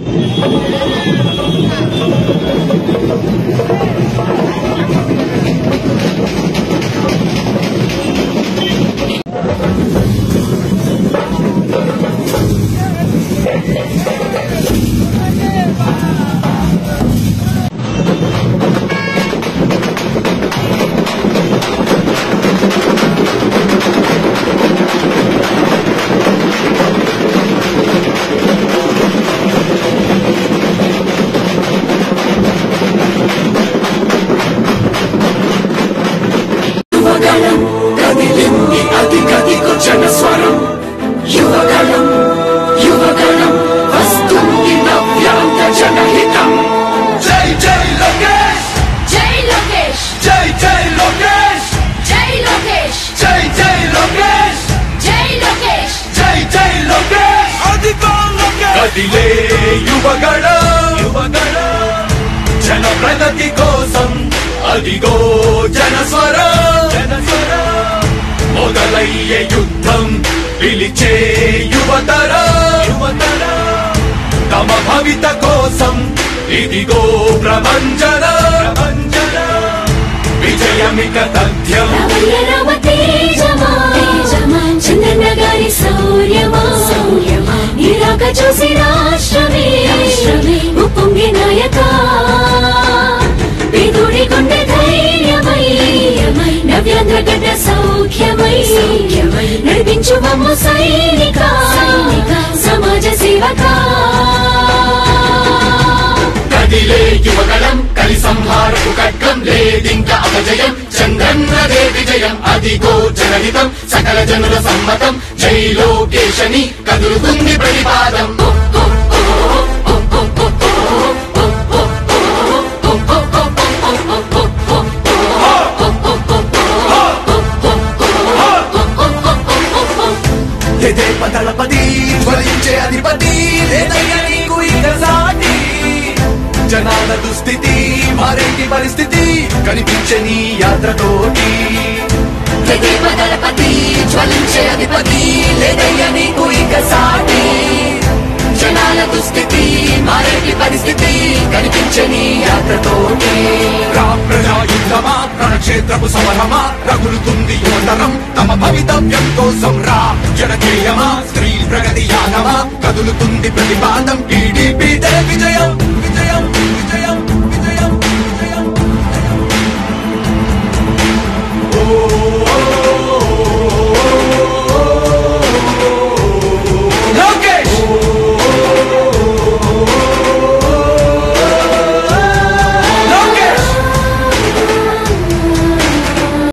Thank you. కదిలింది అతి గదికు జనస్వరం. యువగళం యువగళం వస్తుంది నవ్యాంత జనహితం. జై జై లోకేష్! జై లోకేష్! జై జై లోకేష్! జై లోకేష్! జై జై లోకేష్! జై లోకేష్! జై జై లోకేష్! అధికో లోకేష్! కదిలే యువగళం యువగళం జన ప్రగతి కోసం అదిగో జనస్వరం. మొదలయ్యే యుద్ధం పిలిచే యువతర. యువతర తమ భవిత కోసం ఇదిగో ప్రభంజన ప్రభంజన విజయమిక తథ్యం. చంద్రగారి సౌర్యమా? సౌర్యమా నిరాక చూసి రాష్ట్రమే. రాష్ట్రమే. ఉప్పొంగి నాయకా సమాజ కదిలే యువగళం కలి సంహారపు ఖడ్గం లేదింక అపజయం చంద్రన్నదే విజయం అదిగో జనహితం సకల జనుల సమ్మతం జై లోకేశని కదులుతుంది ప్రతిపాదం. ఎదే పదలపతి జ్వలించే అధిపతి లేదయ్యా నీకు ఇక సాటి. జనాల దుస్థితి మారేటి పరిస్థితి కనిపించే నీ యాత్రతోటి. ప్రదీప దళపతి జ్వలించే అధిపతి లేదయ్య నీకు ఇక సాటి. జనాల దుస్థితి మారేటి పరిస్థితి కనిపించని యాత్రతోటి. రా ప్రజాయుద్ధమా రణక్షేత్రపు సమరమా రగులుతుంది యువతరం తమ భవితవ్యం కోసం రా జనకేయమా స్త్రీ ప్రగతి యానమా కదులుతుంది ప్రతిపాదం. పీడి